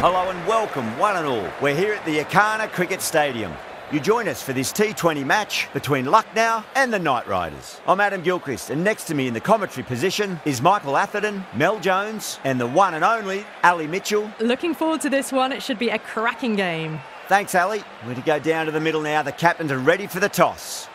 Hello and welcome, one and all. We're here at the Ekana Cricket Stadium. You join us for this T20 match between Lucknow and the Knight Riders. I'm Adam Gilchrist, and next to me in the commentary position is Michael Atherton, Mel Jones, and the one and only Ali Mitchell. Looking forward to this one. It should be a cracking game. Thanks, Ali. We're to go down to the middle now. The captains are ready for the toss.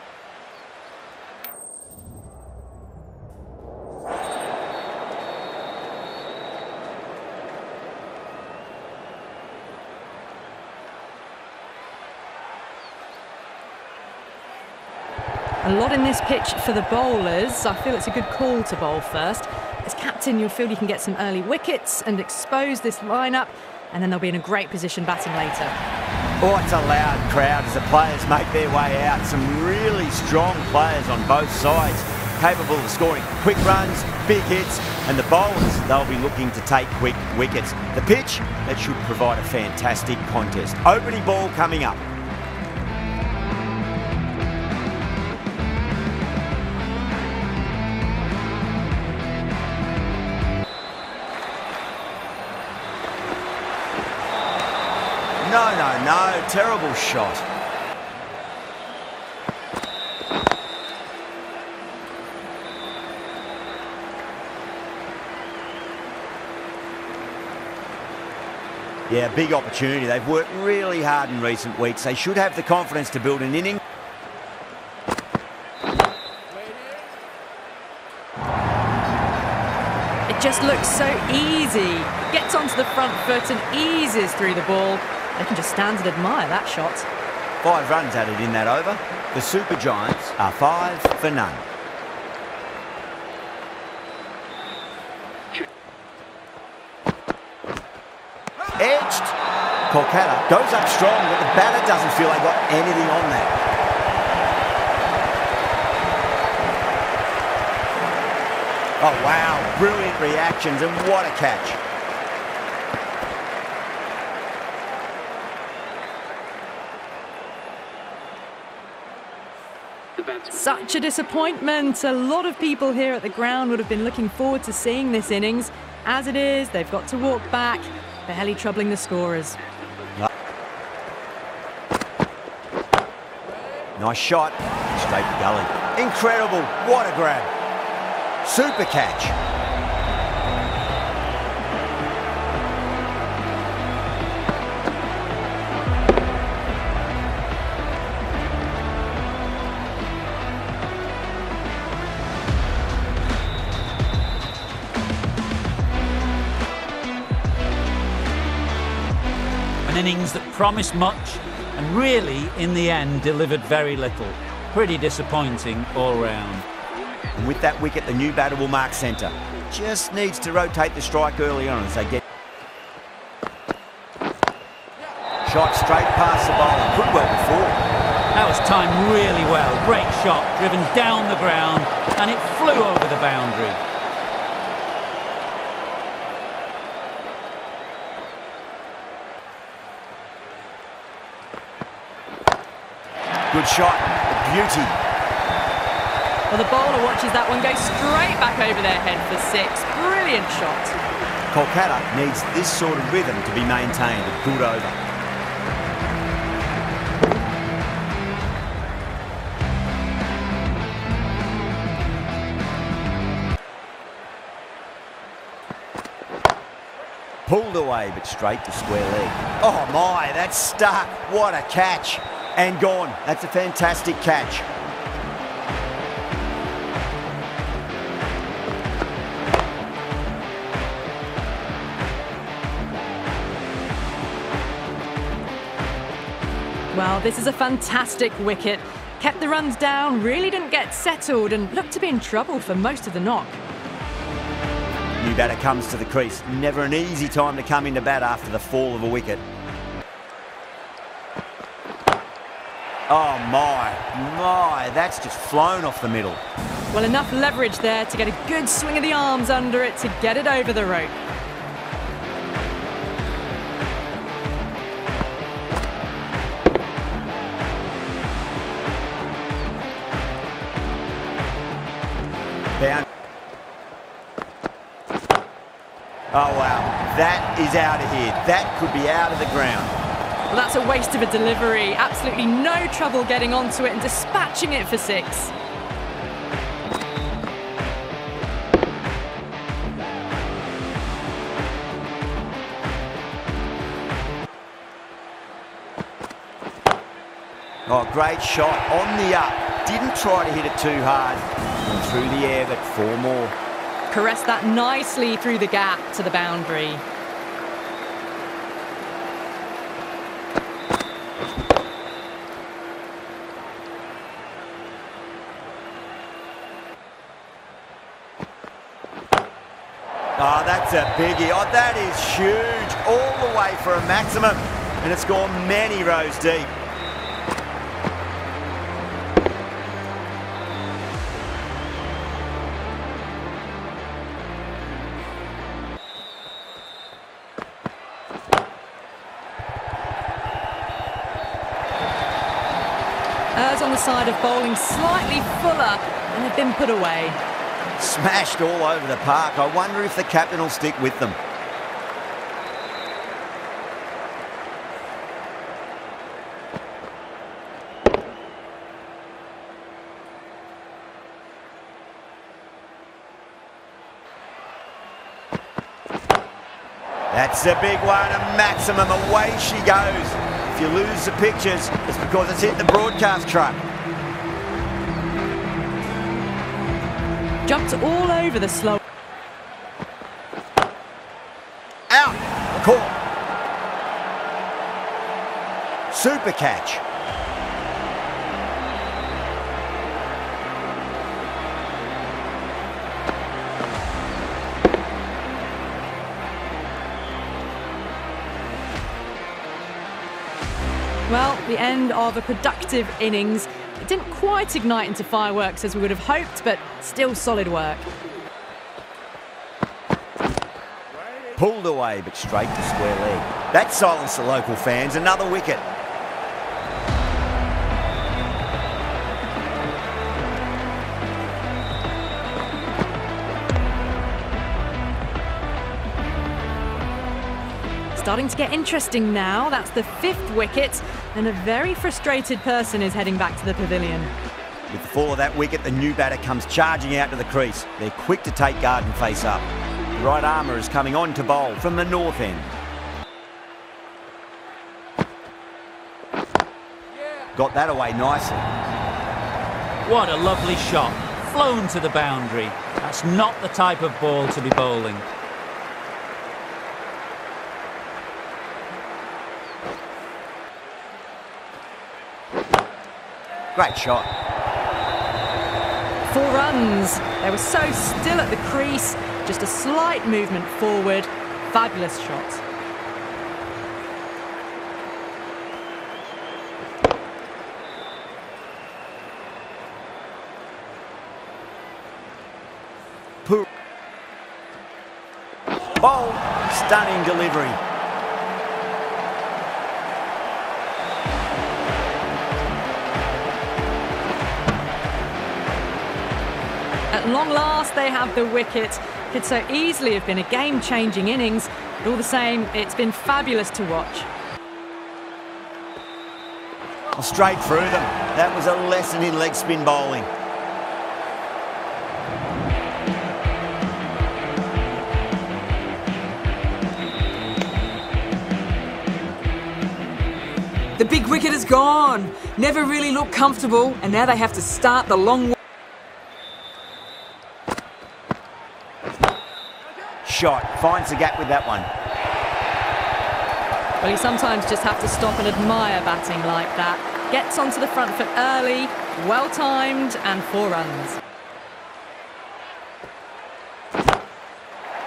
Lot in this pitch for the bowlers. I feel it's a good call to bowl first. As captain, you'll feel you can get some early wickets and expose this lineup, and then they'll be in a great position batting later. Oh, it's a loud crowd as the players make their way out. Some really strong players on both sides, capable of scoring quick runs, big hits, and the bowlers, they'll be looking to take quick wickets. The pitch, that should provide a fantastic contest. Opening ball coming up. No. Terrible shot. Yeah, big opportunity. They've worked really hard in recent weeks. They should have the confidence to build an inning. It just looks so easy. Gets onto the front foot and eases through the ball. They can just stand and admire that shot. Five runs added in that over. The Super Giants are five for none. Edged. Kolkata goes up strong, but the batter doesn't feel they got anything on that. Oh, wow. Brilliant reactions, and what a catch. Such a disappointment. A lot of people here at the ground would have been looking forward to seeing this innings. As it is, they've got to walk back, barely troubling the scorers. Nice shot. Straight to gully. Incredible. What a grab. Super catch. Innings that promised much and really, in the end, delivered very little. Pretty disappointing all round. And with that wicket, the new batter will mark centre. Just needs to rotate the strike early on as they get. Shot straight past the bowler. Could well before. That was timed really well. Great shot, driven down the ground, and it flew over the boundary. Good shot. Beauty. Well, the bowler watches that one go straight back over their head for six. Brilliant shot. Kolkata needs this sort of rhythm to be maintained. Good over. Pulled away, but straight to square leg. Oh my, that's stuck. What a catch. And gone. That's a fantastic catch. Well, this is a fantastic wicket. Kept the runs down, really didn't get settled, and looked to be in trouble for most of the knock. Batter comes to the crease. Never an easy time to come into bat after the fall of a wicket. Oh my, my, that's just flown off the middle. Well, enough leverage there to get a good swing of the arms under it to get it over the rope. Oh wow, that is out of here. That could be out of the ground. Well, that's a waste of a delivery. Absolutely no trouble getting onto it and dispatching it for six. Oh, great shot on the up. Didn't try to hit it too hard. And through the air, but four more. Caressed that nicely through the gap to the boundary. Oh, that's a biggie. Oh, that is huge. All the way for a maximum. And it's gone many rows deep. On the side of bowling slightly fuller and have been put away. Smashed all over the park. I wonder if the captain will stick with them. That's a big one, a maximum. Away she goes. If you lose the pictures, it's because it's hit the broadcast truck. Jumped all over the slow. Out. Caught. Super catch. The end of a productive innings. It didn't quite ignite into fireworks as we would have hoped, but still solid work. Pulled away, but straight to square leg. That silenced the local fans. Another wicket. Starting to get interesting now. That's the fifth wicket, and a very frustrated person is heading back to the pavilion. With the fall of that wicket, the new batter comes charging out to the crease. They're quick to take guard and face up. The right armour is coming on to bowl from the north end. Got that away nicely. What a lovely shot. Flown to the boundary. That's not the type of ball to be bowling. Great shot. Four runs. They were so still at the crease. Just a slight movement forward. Fabulous shot. Poor. Bowl. Stunning delivery. At long last, they have the wicket. Could so easily have been a game-changing innings, but all the same, it's been fabulous to watch. Straight through them. That was a lesson in leg spin bowling. The big wicket is gone. Never really looked comfortable, and now they have to start the long Shot. Finds the gap with that one. Well, you sometimes just have to stop and admire batting like that. Gets onto the front foot early, well timed, and four runs.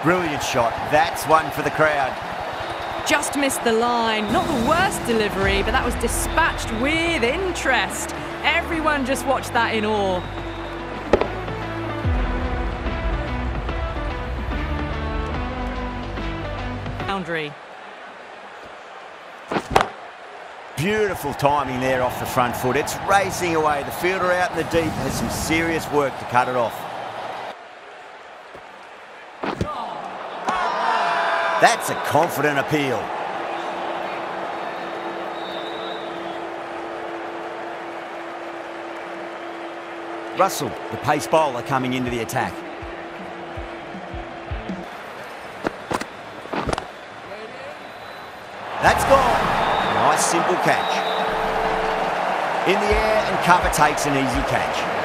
Brilliant shot. That's one for the crowd. Just missed the line. Not the worst delivery, but that was dispatched with interest. Everyone just watched that in awe. Boundary. Beautiful timing there off the front foot. It's racing away. The fielder out in the deep has some serious work to cut it off. That's a confident appeal. Russell, the pace bowler, coming into the attack. That's gone. Nice simple catch. In the air and cover takes an easy catch.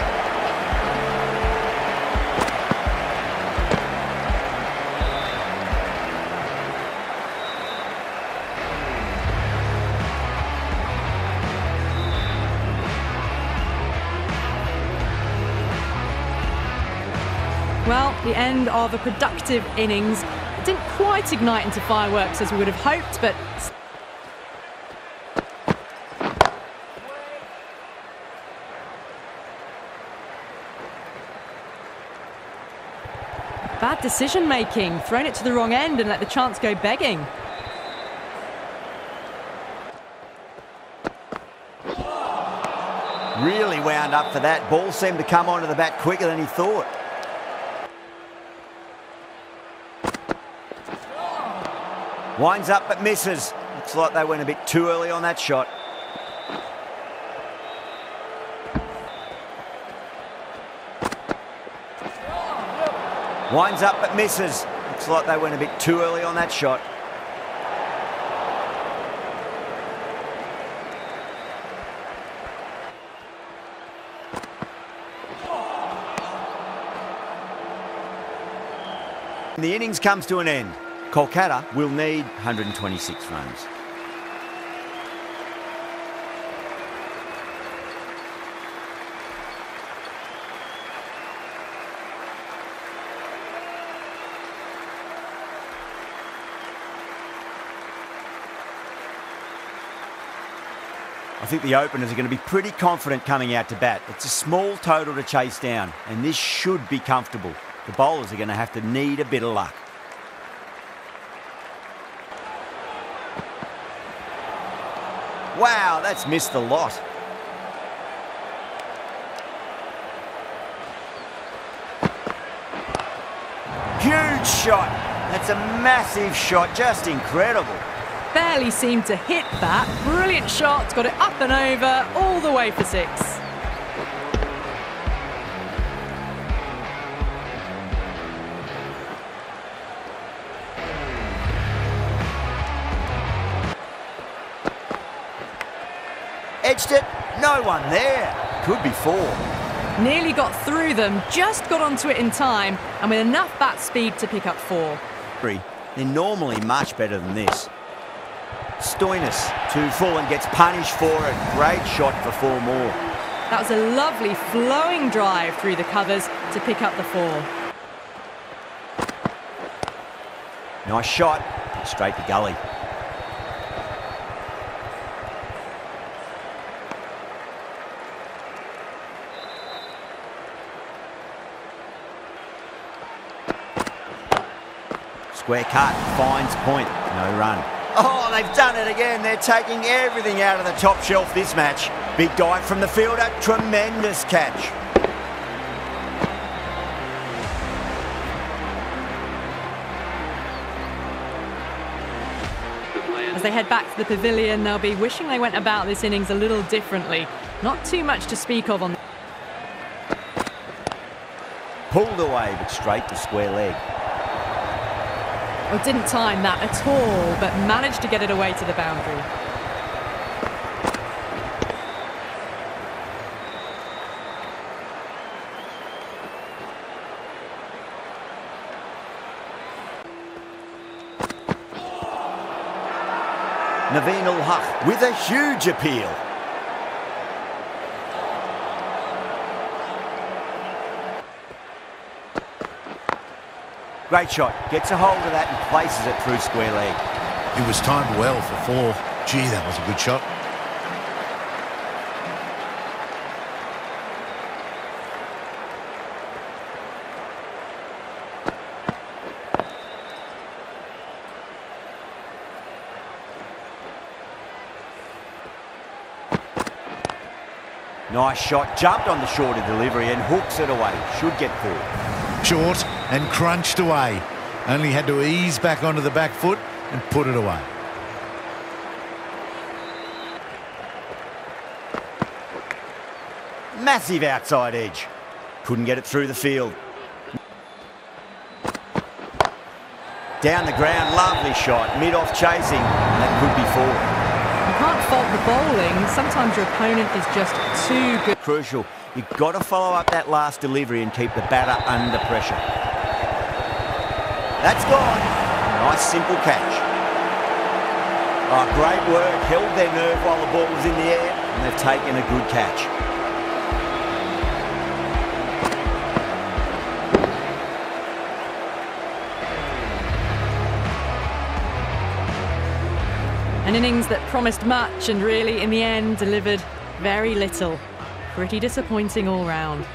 Well, the end of a productive innings. Didn't quite ignite into fireworks as we would have hoped, but Bad decision making, thrown it to the wrong end and let the chance go begging. Really wound up for that. Ball seemed to come onto the bat quicker than he thought. Winds up but misses. Looks like they went a bit too early on that shot. Winds up but misses. Looks like they went a bit too early on that shot. The innings comes to an end. Kolkata will need 126 runs. I think the openers are going to be pretty confident coming out to bat. It's a small total to chase down, and this should be comfortable. The bowlers are going to have to need a bit of luck. Wow, that's missed the lot. Huge shot. That's a massive shot, just incredible. Barely seemed to hit that. Brilliant shot, got it up and over, all the way for six. Edged it, no one there. Could be four. Nearly got through them, just got onto it in time, and with enough bat speed to pick up four. They're normally much better than this. Stoinis too full and gets punished for it. Great shot for four more. That was a lovely flowing drive through the covers to pick up the four. Nice shot, straight to gully. Square cut, finds point, no run. Oh, they've done it again. They're taking everything out of the top shelf this match. Big dive from the fielder, tremendous catch. As they head back to the pavilion, they'll be wishing they went about this innings a little differently. Not too much to speak of on. Pulled away, but straight to square leg. Well, didn't time that at all, but managed to get it away to the boundary. Naveen ul Haq with a huge appeal. Great shot. Gets a hold of that and places it through square leg. It was timed well for four. Gee, that was a good shot. Nice shot. Jumped on the shorter delivery and hooks it away. Should get four short and crunched away. Only had to ease back onto the back foot and put it away. Massive outside edge. Couldn't get it through the field. Down the ground, lovely shot. Mid-off chasing, and that could be four. You can't fault the bowling. Sometimes your opponent is just too good. Crucial. You've got to follow up that last delivery and keep the batter under pressure. That's gone. Nice simple catch. Oh, great work. Held their nerve while the ball was in the air and they've taken a good catch. An innings that promised much and really in the end delivered very little. Pretty disappointing all round.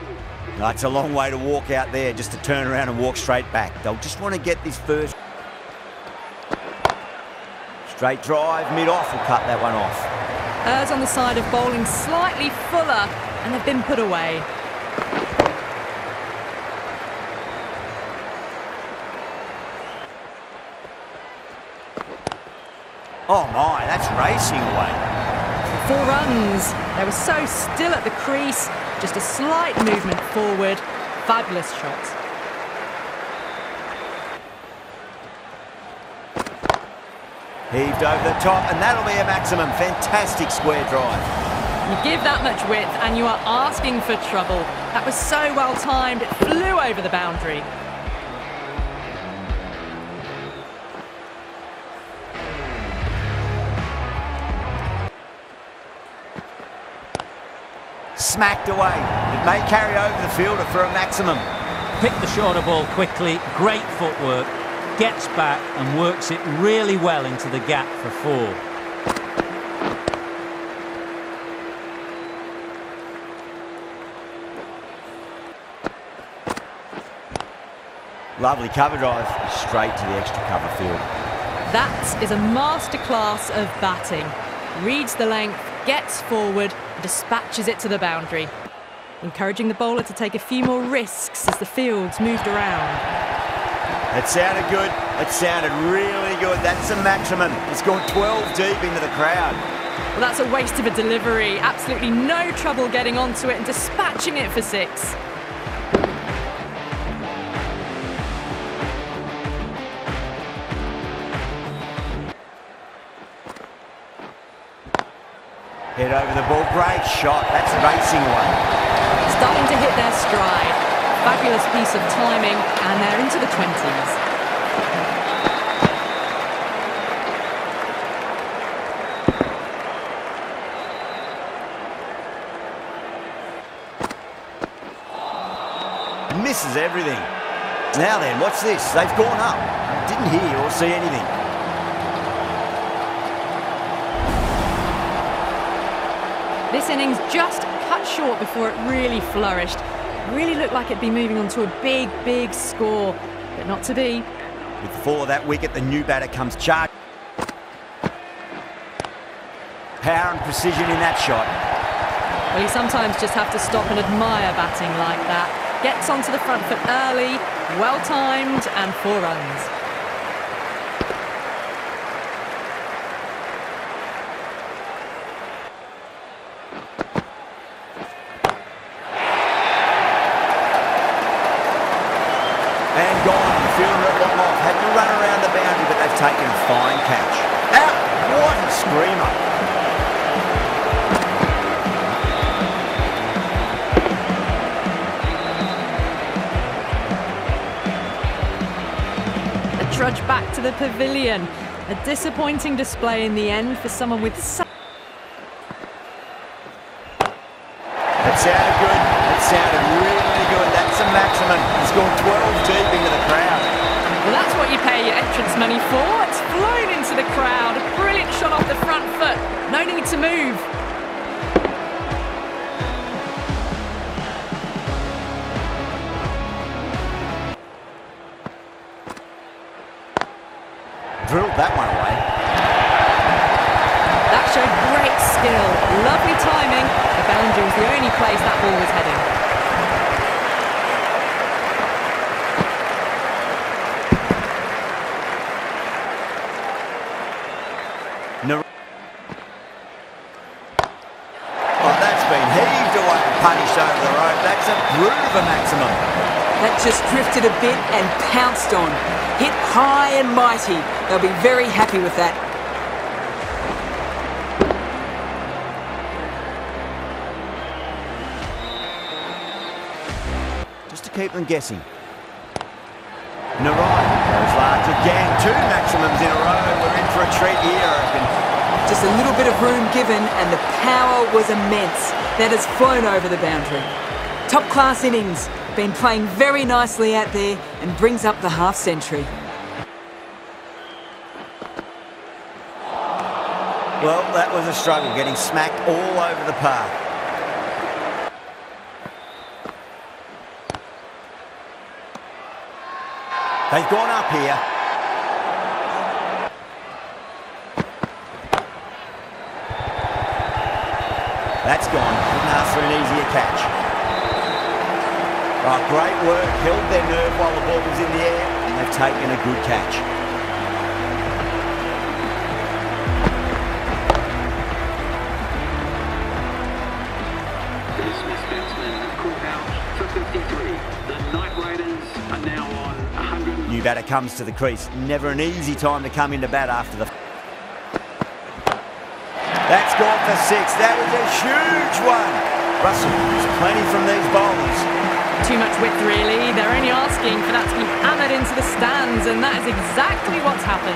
It's a long way to walk out there just to turn around and walk straight back. They'll just want to get this first. Straight drive, mid-off will cut that one off. Hers on the side of bowling slightly fuller and they've been put away. Oh my, that's racing away. Four runs. They were so still at the crease, just a slight movement forward. Fabulous shot. Heaved over the top, and that'll be a maximum. Fantastic square drive. You give that much width, and you are asking for trouble. That was so well timed, it flew over the boundary. smacked away. It may carry over the fielder for a maximum. Pick the shorter ball quickly, great footwork, gets back and works it really well into the gap for four. Lovely cover drive, straight to the extra cover field. That is a masterclass of batting. Reads the length, gets forward, dispatches it to the boundary. Encouraging the bowler to take a few more risks as the field's moved around. It sounded good. It sounded really good. That's a maximum. It's gone 12 deep into the crowd. Well, that's a waste of a delivery. Absolutely no trouble getting onto it and dispatching it for six. it over the ball. Great shot. That's racing one. Starting to hit their stride. Fabulous piece of timing, and they're into the 20s. misses everything. Now then, watch this? They've gone up. Didn't hear or see anything. This innings just cut short before it really flourished. Really looked like it'd be moving on to a big, big score, but not to be. With four of that wicket, the new batter comes charged. Power and precision in that shot. Well, you sometimes just have to stop and admire batting like that. Gets onto the front foot early, well timed, and four runs. to the pavilion. A disappointing display in the end for someone with such... It sounded good. It sounded really, good. That's a maximum. He's gone 12 deep into the crowd. Well, that's what you pay your entrance money for. It's blown into the crowd. Brilliant shot off the front foot. No need to move. that one away. That showed great skill, lovely timing. The boundary was the only place that ball was heading. Well, that's been heaved away and punished over the rope. That's a brutal maximum. That just drifted a bit and pounced on. Hit high and mighty. They'll be very happy with that. Just to keep them guessing. Narine goes large again. Two maximums in a row. We're in for a treat here, I reckon. Just a little bit of room given, and the power was immense. That has flown over the boundary. Top class innings. Been playing very nicely out there and brings up the half century. Well, that was a struggle, getting smacked all over the park. They've gone up here. That's gone. Couldn't ask for an easier catch. Oh, great work. Held their nerve while the ball was in the air. And they've taken a good catch. The dismissed batsman caught out for 53. The Knight Riders are now on 100. New batter comes to the crease. Never an easy time to come into bat after the. That's gone for six. That was a huge one. Russell, there's plenty from these bowlers. Too much width, really. They're only asking for that to be hammered into the stands, and that is exactly what's happened.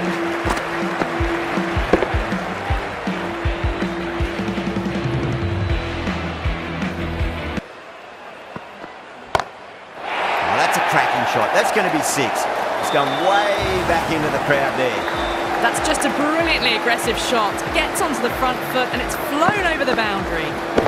Oh, that's a cracking shot. That's going to be six. It's gone way back into the crowd there. That's just a brilliantly aggressive shot. Gets onto the front foot, and it's flown over the boundary.